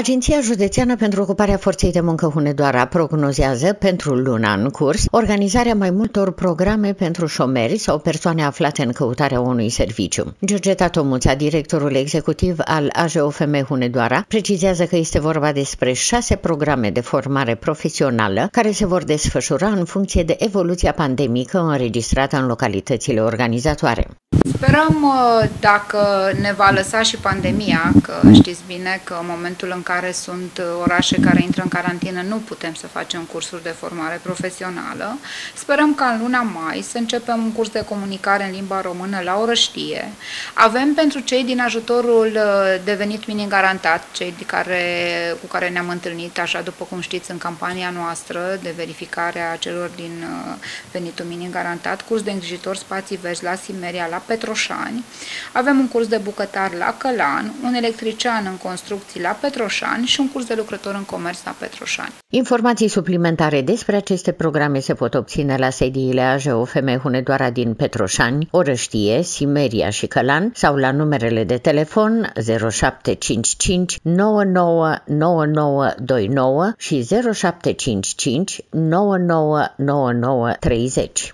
Agenția Județeană pentru Ocuparea Forței de Muncă Hunedoara prognozează pentru luna în curs organizarea mai multor programe pentru șomeri sau persoane aflate în căutarea unui serviciu. Georgeta Tomuța, directorul executiv al AJOFM Hunedoara, precizează că este vorba despre șase programe de formare profesională care se vor desfășura în funcție de evoluția pandemică înregistrată în localitățile organizatoare. Sperăm, uh, dacă ne va lăsa și pandemia, că știți bine că în momentul în care sunt uh, orașe care intră în carantină nu putem să facem cursuri de formare profesională, sperăm ca în luna mai să începem un curs de comunicare în limba română la orăștie. Avem pentru cei din ajutorul uh, devenit minim garantat, cei de care, cu care ne-am întâlnit, așa după cum știți, în campania noastră de verificare a celor din venitul minim garantat, curs de îngrijitor spații verzi la Simeria, la Petroșani, avem un curs de bucătar la Călan, un electrician în construcții la Petroșani și un curs de lucrător în comerț la Petroșani. Informații suplimentare despre aceste programe se pot obține la sediile AJOFM Hunedoara din Petroșani, Orăștie, Simeria și Călan sau la numerele de telefon 0755 999929 și 0755 999930.